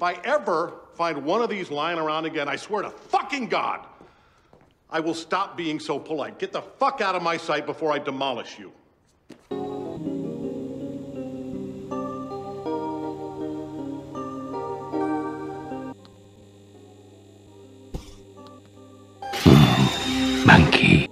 If I ever find one of these lying around again, I swear to fucking God, I will stop being so polite. Get the fuck out of my sight before I demolish you. Hmm. Monkey.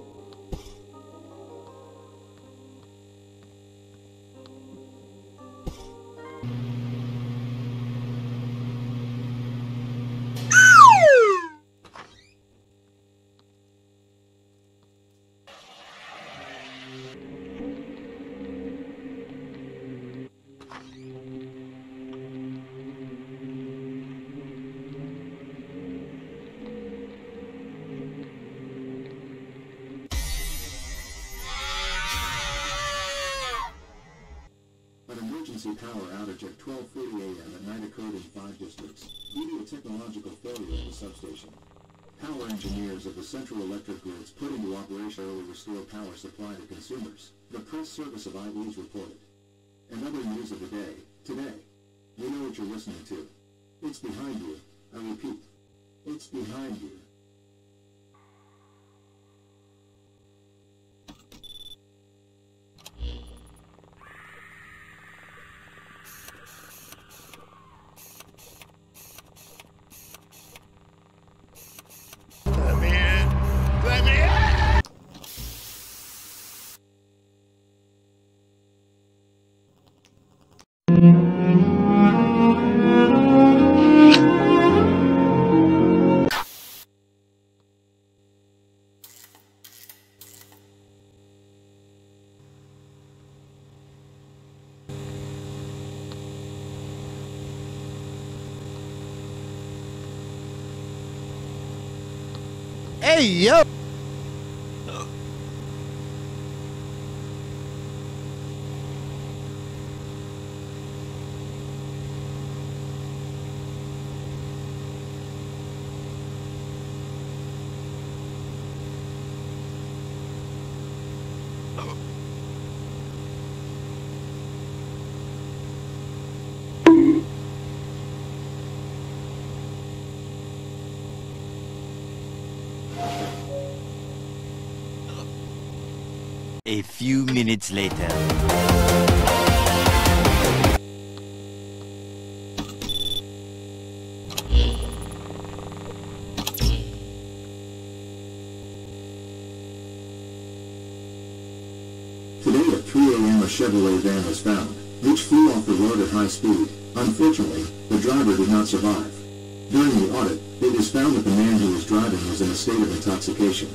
Emergency power outage at 12.40 a.m. at night occurred in five districts due to a technological failure at the substation. Power engineers of the Central Electric Grids put into operation early restore power supply to consumers, the press service of IBs reported. And other news of the day, today. You know what you're listening to. It's behind you. I repeat, it's behind you. Hey, yo! A few minutes later. Today at 3 a.m. a Chevrolet van was found, which flew off the road at high speed. Unfortunately, the driver did not survive. During the audit, it was found that the man who was driving was in a state of intoxication.